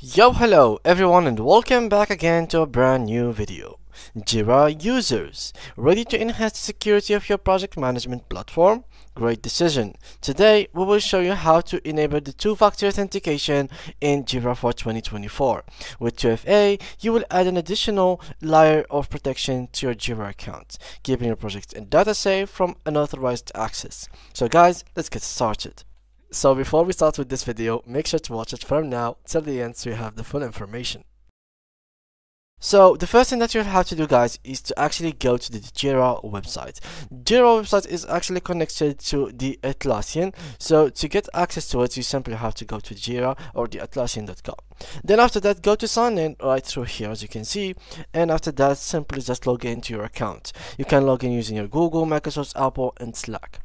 Yo hello everyone and welcome back again to a brand new video. Jira users, ready to enhance the security of your project management platform? Great decision. Today we will show you how to enable the two-factor authentication in Jira for 2024. With 2FA, you will add an additional layer of protection to your Jira account, keeping your project and data safe from unauthorized access. So guys, let's get started. So before we start with this video, make sure to watch it from now till the end so you have the full information. So the first thing that you'll have to do guys is to actually go to the Jira website. Jira website is actually connected to the Atlassian. So to get access to it, you simply have to go to Jira or the Atlassian.com. Then after that, go to sign in right through here as you can see. And after that, simply just log into your account. You can log in using your Google, Microsoft, Apple and Slack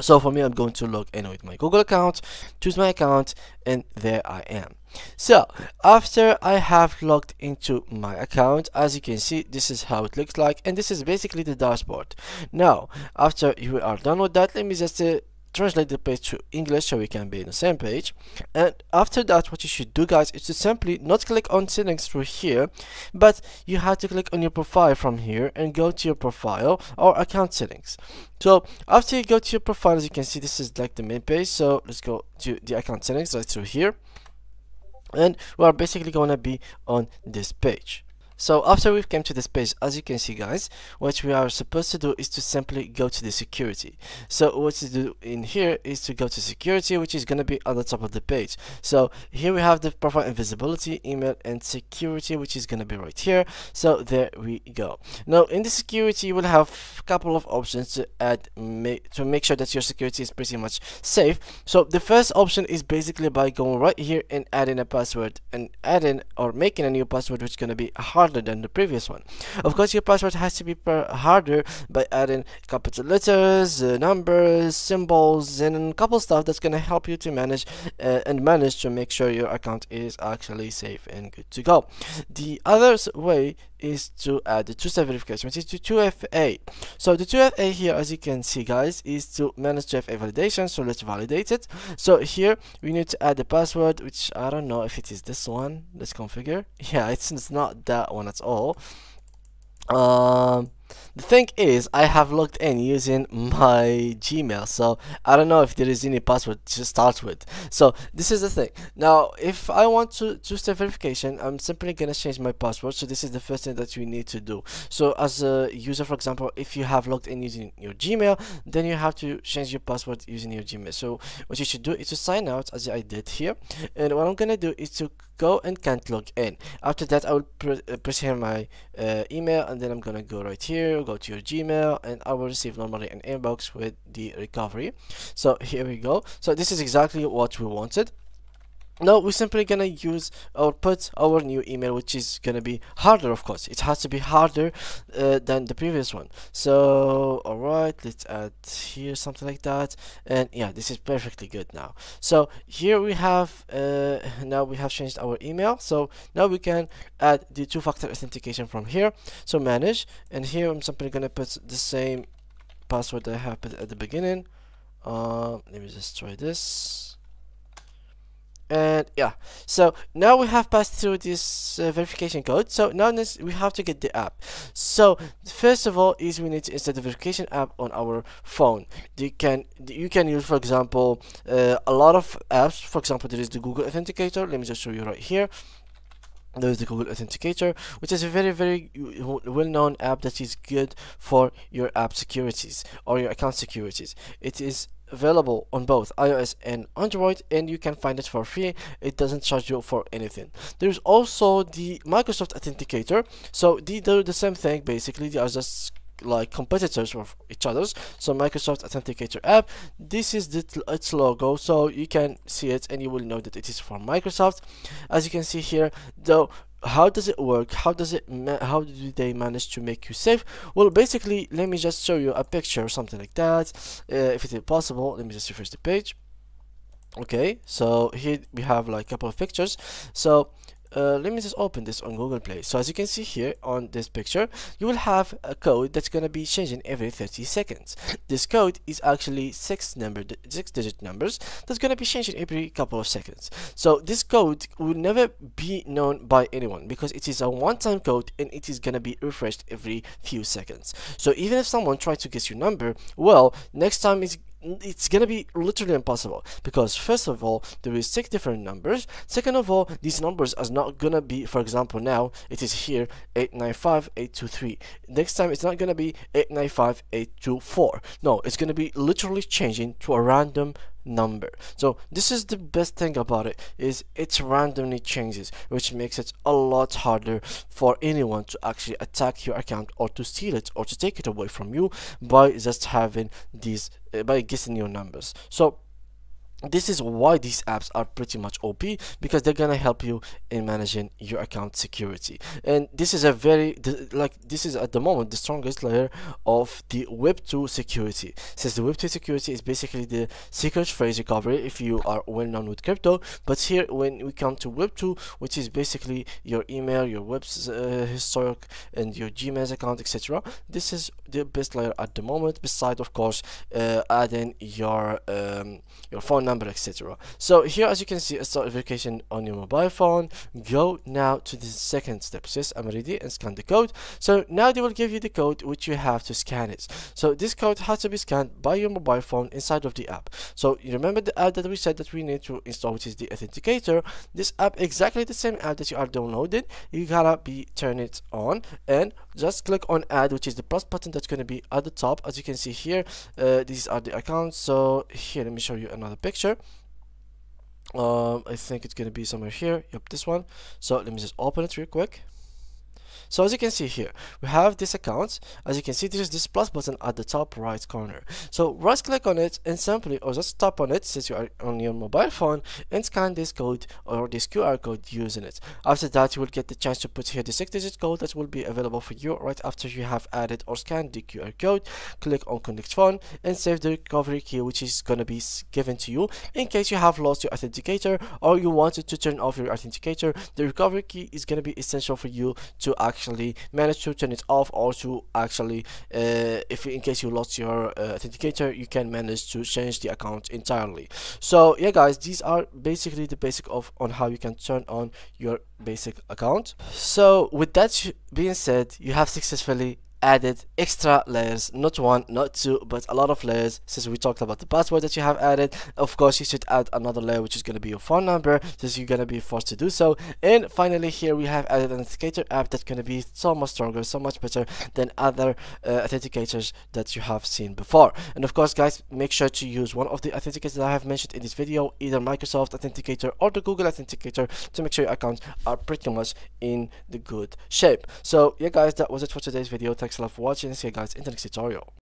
so for me i'm going to log in with my google account choose my account and there i am. So after i have logged into my account as you can see this is how it looks like and this is basically the dashboard. Now after you are done with that let me just uh, translate the page to English so we can be in the same page. And after that what you should do guys is to simply not click on settings through here but you have to click on your profile from here and go to your profile or account settings. So after you go to your profile as you can see this is like the main page. So let's go to the account settings right through here. And we are basically going to be on this page so after we've came to this page, as you can see guys, what we are supposed to do is to simply go to the security. So what to do in here is to go to security, which is going to be on the top of the page. So here we have the profile invisibility, email and security, which is going to be right here. So there we go. Now in the security, you will have a couple of options to add to make sure that your security is pretty much safe. So the first option is basically by going right here and adding a password and adding or making a new password, which is going to be hard harder than the previous one. Of course, your password has to be harder by adding capital letters, uh, numbers, symbols, and a couple stuff that's going to help you to manage uh, and manage to make sure your account is actually safe and good to go. The other way is to add the two-step verification, which is the 2FA. So the 2FA here, as you can see, guys, is to manage 2FA validation. So let's validate it. So here we need to add the password, which I don't know if it is this one. Let's configure. Yeah, it's, it's not that one at all. Um, the thing is, I have logged in using my Gmail, so I don't know if there is any password to start with. So this is the thing. Now, if I want to two-step verification, I'm simply gonna change my password. So this is the first thing that you need to do. So as a user, for example, if you have logged in using your Gmail, then you have to change your password using your Gmail. So what you should do is to sign out, as I did here. And what I'm gonna do is to go and can't log in after that I will pre uh, press here my uh, email and then I'm gonna go right here go to your Gmail and I will receive normally an inbox with the recovery. So here we go. So this is exactly what we wanted now we're simply gonna use or put our new email which is gonna be harder of course. It has to be harder uh, than the previous one. So all right let's add here something like that. And yeah this is perfectly good now. So here we have uh, now we have changed our email. So now we can add the two-factor authentication from here. So manage. And here I'm simply gonna put the same password that I have at the beginning. Uh, let me just try this and yeah. So now we have passed through this uh, verification code. So now we have to get the app. So first of all is we need to install the verification app on our phone. You can you can use for example uh, a lot of apps. For example there is the google authenticator. Let me just show you right here. There is the Google Authenticator, which is a very, very well-known app that is good for your app securities or your account securities. It is available on both iOS and Android and you can find it for free. It doesn't charge you for anything. There's also the Microsoft Authenticator. So they do the same thing. Basically they are just like competitors of each other's so Microsoft Authenticator app this is the, its logo. So you can see it and you will know that it is from Microsoft. As you can see here though how does it work? How does it how do they manage to make you safe? Well basically let me just show you a picture or something like that. Uh, if it is possible let me just refresh the page. Okay so here we have like a couple of pictures. So uh, let me just open this on Google Play. So as you can see here on this picture you will have a code that's gonna be changing every 30 seconds. This code is actually six number six digit numbers that's gonna be changing every couple of seconds. So this code will never be known by anyone because it is a one-time code and it is gonna be refreshed every few seconds. So even if someone tries to guess your number well next time it's it's gonna be literally impossible because first of all there is six different numbers. Second of all these numbers are not gonna be for example now it is here 895823 next time it's not gonna be 895824 no it's gonna be literally changing to a random number. So this is the best thing about it is it randomly changes which makes it a lot harder for anyone to actually attack your account or to steal it or to take it away from you by just having these uh, by guessing your numbers. So this is why these apps are pretty much OP because they're gonna help you in managing your account security. And this is a very like this is at the moment the strongest layer of the web 2 security. Since the web 2 security is basically the secret phrase recovery if you are well known with crypto but here when we come to web 2 which is basically your email your web uh, historic and your gmail account etc this is the best layer at the moment beside of course uh, adding your um, your phone number etc so here as you can see a start verification on your mobile phone. Go now to the second step. Says i'm ready and scan the code. So now they will give you the code which you have to scan it. So this code has to be scanned by your mobile phone inside of the app. So you remember the app that we said that we need to install which is the authenticator? This app exactly the same app that you are downloading you gotta be turn it on and just click on add which is the plus button that's going to be at the top. As you can see here uh, these are the accounts. So here let me show you another picture. Um, I think it's gonna be somewhere here. Yep this one. So let me just open it real quick so as you can see here, we have this account. As you can see, there is this plus button at the top right corner. So right click on it and simply, or just tap on it since you are on your mobile phone and scan this code or this QR code using it. After that, you will get the chance to put here the six digit code that will be available for you right after you have added or scanned the QR code. Click on connect phone and save the recovery key which is going to be given to you in case you have lost your authenticator or you wanted to turn off your authenticator. The recovery key is going to be essential for you to actually actually manage to turn it off or to actually uh, if in case you lost your uh, authenticator you can manage to change the account entirely. So yeah guys these are basically the basic of on how you can turn on your basic account. So with that being said you have successfully added extra layers not one not two but a lot of layers since we talked about the password that you have added. Of course you should add another layer which is going to be your phone number since you're going to be forced to do so. And finally here we have added an authenticator app that's going to be so much stronger so much better than other uh, authenticators that you have seen before. And of course guys make sure to use one of the authenticators that I have mentioned in this video either Microsoft Authenticator or the Google Authenticator to make sure your accounts are pretty much in the good shape. So yeah guys that was it for today's video. Thanks Thanks a lot for watching. See you guys in the next tutorial.